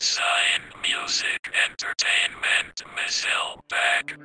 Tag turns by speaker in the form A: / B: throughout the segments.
A: Sign Music Entertainment Michelle back.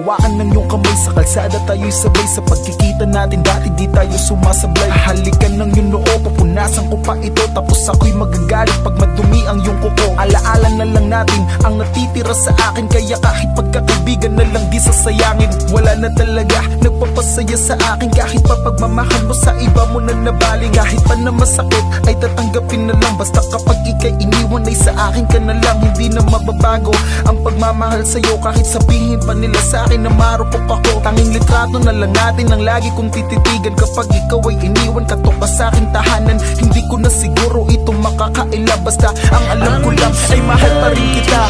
B: Hahawakan ng iyong kamay. Sa kalsada Tayo'y sabay. Sa pagkikita natin Dati di tayo sumasablay. Halikan ng iyong noo Pupunasan ko pa ito Tapos ako'y magagalit Pag madumi ang iyong kuko. Alaala na lang natin Ang natitira sa akin Kaya kahit pagkakaibigan na lang di sasayangin. Wala na talaga Nagpapasaya sa akin Kahit pa pagmamahal mo sa iba mo na nabaling Kahit pa na masakit Ay tatanggapin na lang. Basta kapag ikay iniwan Ay sa akin ka na lang. Hindi na mababago Ang pagmamahal sa'yo Kahit sabihin pa nila sa akin na marupok ako. Tanging litrato na lang natin Ang lagi kong tititigan. Kapag ikaw ay iniwan Katok ka sa aking tahanan Hindi ko na siguro ito makakaila Basta ang alam ko lang Ay mahal pa rin kita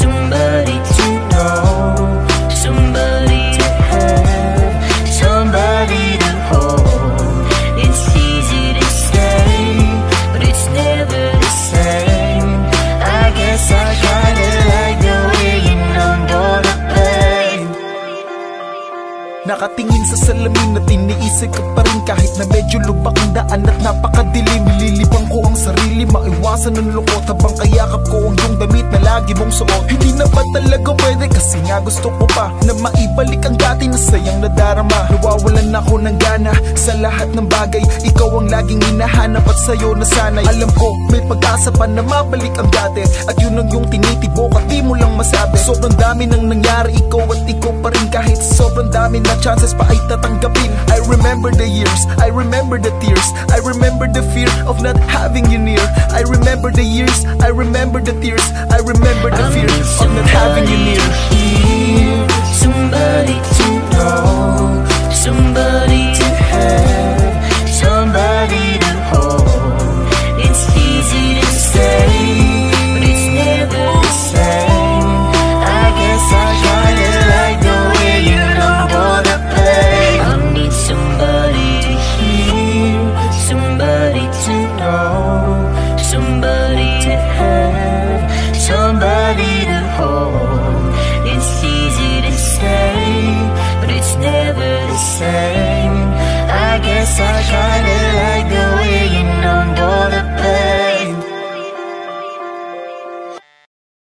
C: Somebody to know, somebody to somebody to hold. It's easy to say, but it's never the same. I guess I
B: Nakatingin sa salamin at iniisip ka pa rin Kahit na medyo lubak ang daan at napakadilim. Lilibang ko ang sarili, maiwasan ng lukot Habang kayakap ko ang iyong damit na lagi mong suot. Hindi na ba talaga pwede? Kasi nga gusto ko pa Na maibalik ang dati na sayang nadarama Nawawalan ako ng gana sa lahat ng bagay. Ikaw ang laging hinahanap at sa'yo nasanay Alam ko may pag-asa pa na mabalik ang dati. At yun ang iyong tinitibok at di mo lang masabi. Sobrang dami nang nangyari, ikaw at ikaw pa rin Kahit sobrang dami na chances pa ay tatanggapin. I remember the years, I remember the tears I remember the fear of not having you near. I remember the years, I remember the tears I remember the fear of not having you near
C: such